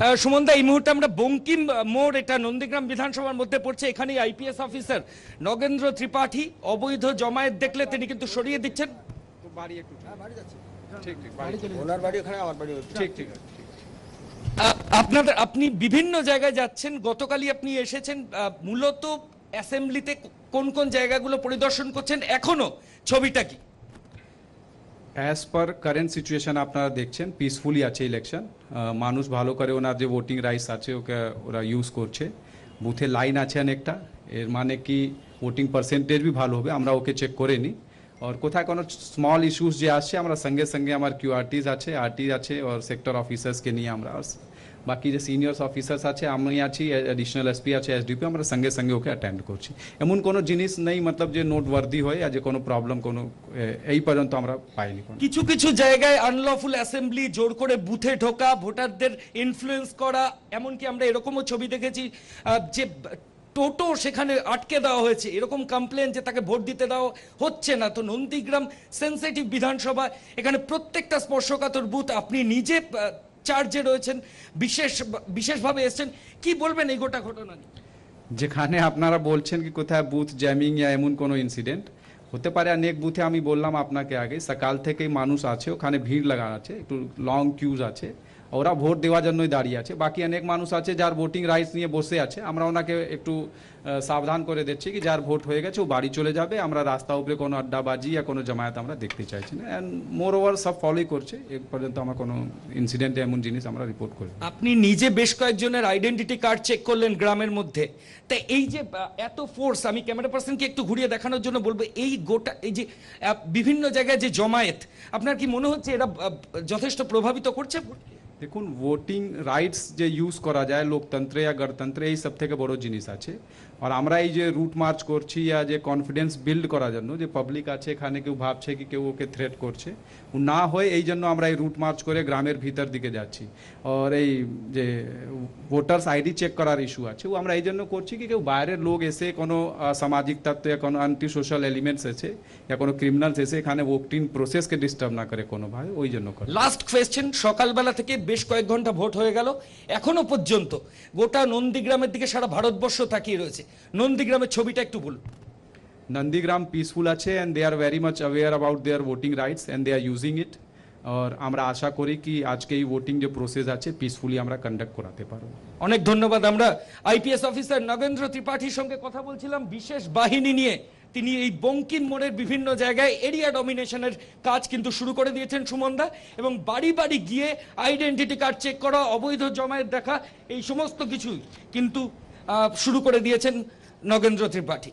আহ, সুমনদা এই মুহূর্তে আমরা বঙ্কিম মোড় এটা নন্দীগ্রাম বিধানসভার মধ্যে পড়ছে। এখানে আইপিএস অফিসার নগেন্দ্র ত্রিপাঠী অবৈধ জমায়েত দেখলে তিনি কিন্তু সরিয়ে দিচ্ছেন। বাড়ি একটু ঠিক ঠিক বাড়ি ওনার বাড়ি ওখানে আমার বাড়ি ঠিক ঠিক ঠিক। আপনাদের আপনি বিভিন্ন জায়গায় যাচ্ছেন। গতকালই আপনি এসেছেন মূলত অ্যাসেম্বলিতে কোন কোন জায়গাগুলো পরিদর্শন করছেন? এখনও ছবিটা কি? অ্যাজ পার কারেন্ট সিচুয়েশন আপনারা দেখছেন পিসফুলি আছে ইলেকশন মানুষ ভালো করে ওনার যে ভোটিং রাইটস আছে, ওকে ওরা ইউজ করছে। বুথে লাইন আছে অনেকটা। এর মানে কি ভোটিং পার্সেন্টেজ ভালো হবে, আমরা ওকে চেক করে নিই। আর কোথায় কোনো স্মল ইস্যুস যে আসছে, আমরা সঙ্গে সঙ্গে আমার কিউআরটিস আছে আরটি আছে আর সেক্টর অফিসার্সকে নিয়ে আমরা বাকি যে সিনিয়র্স অফিসার্স আছে, আমি আছি অ্যাডিশনাল এসপি আছে এসডিপি আমরা সঙ্গে সঙ্গে ওকে অ্যাটেন্ড করছি। এমন কোনো জিনিস নেই, মতলব যে নোটওয়ার্দি হয় আর যে কোনো প্রবলেম কোনো এই পর্যন্ত আমরা পাইনি কিছু কিছু জায়গায় আনলফুল অ্যাসেম্বলি জোর করে বুথে ঢোকা, ভোটারদের ইনফ্লুয়েন্স করা, এমনকি আমরা এরকমও ছবি দেখেছি যে টোটো সেখানে আটকে দেওয়া হয়েছে, এরকম কমপ্লেন যে তাকে ভোট দিতে দেওয়া হচ্ছে না। তো নন্দীগ্রাম সেন্সিটিভ বিধানসভা, এখানে প্রত্যেকটা স্পর্শকাতর বুথ, আপনি নিজে চার্জে রয়েছেন, বিশেষ, বিশেষভাবে এসছেন। কি বলবেন এই গোটা ঘটনা যেখানে আপনারা বলছেন কি কোথায় বুথ জ্যামিং ইয়া এমন কোনো ইনসিডেন্ট হতে পারে অনেক বুথে আমি বললাম আপনাকে আগে সকাল থেকেই মানুষ আছে, ওখানে ভিড় লাগা আছে, একটু লং কিউজ আছে। ওরা ভোট দেওয়ার জন্যই দাঁড়িয়ে আছে। বাকি অনেক মানুষ আছে যার ভোটিং রাইটস নিয়ে বসে আছে। আমরা ওনাকে একটু সাবধান করে দিচ্ছি কি যার ভোট হয়ে গেছে ও বাড়ি চলে যাবে। আমরা রাস্তা উপরে কোনো আড্ডাবাজি বা কোনো জামায়াত আমরা দেখতে চাইছি না। অ্যান্ড মোর ওভার সব ফলোই করছে। এ পর্যন্ত আমার কোনো ইনসিডেন্ট এমন জিনিস আমরা রিপোর্ট করি আপনি নিজে বেশ কয়েকজনের আইডেন্টিটি কার্ড চেক করলেন গ্রামের মধ্যে। তা এই যে এত ফোর্স আমি ক্যামেরা পার্সনকে একটু ঘুরিয়ে দেখানোর জন্য বলব, এই গোটা, এই যে বিভিন্ন জায়গায় যে জমায়েত, আপনার কি মনে হচ্ছে এরা যথেষ্ট প্রভাবিত করছে? দেখুন ভোটিং রাইটস যে ইউজ করা যায়, লোকতন্ত্রে আর গণতন্ত্রে, এই সব থেকে বড় জিনিস আছে। আর আমরা এই যে রুট মার্চ করছি আর যে কনফিডেন্স বিল্ড করার জন্য, যে পাবলিক আছে এখানে কেউ ভাবছে কি কেউ ওকে থ্রেট করছে, না হয় এই জন্য আমরা এই রুট মার্চ করে গ্রামের ভিতর দিকে যাচ্ছি। আর এই যে ভোটার্স আইডি চেক করার ইস্যু আছে, ও আমরা এই জন্য করছি কি কেউ বাইরের লোক এসে কোনো সামাজিক তত্ত্ব বা কোনো অ্যান্টি সোশ্যাল এলিমেন্টস এসে বা কোনো ক্রিমিনালস এসে এখানে ভোটিং প্রসেসকে ডিস্টার্ব না করে কোনোভাবে, ওই জন্য লাস্ট কোয়েশ্চেন সকালবেলা থেকে বেশ কয়েক ঘণ্টা ভোট হয়ে গেল। এখনও পর্যন্ত গোটা নন্দীগ্রামের দিকে সারা ভারতবর্ষ তাকিয়ে রয়েছে। নন্দীগ্রামের ছবিটা একটু বলুন। নন্দীগ্রাম পিসফুল আছে and they are very much aware about their voting rights and they are using it আর আমরা আশা করি কি আজকে এই ভোটিং যে প্রসেস আছে পিসফুলি আমরা কন্ডাক্ট করাতে পারব। অনেক ধন্যবাদ। আমরা আইপিএস অফিসার নগেন্দ্র ত্রিপাঠীর সঙ্গে কথা বলছিলাম। বিশেষ বাহিনী নিয়ে তিনি এই বঙ্কিম মোড়ের বিভিন্ন জায়গায় এরিয়া ডমিনেশনের কাজ কিন্তু শুরু করে দিয়েছেন সুমনদা এবং বাড়ি বাড়ি গিয়ে আইডেন্টিটি কার্ড চেক করা, অবৈধ জমায়েত দেখা, এই সমস্ত কিছুই কিন্তু শুরু করে দিয়েছেন নগেন্দ্র ত্রিপাঠী।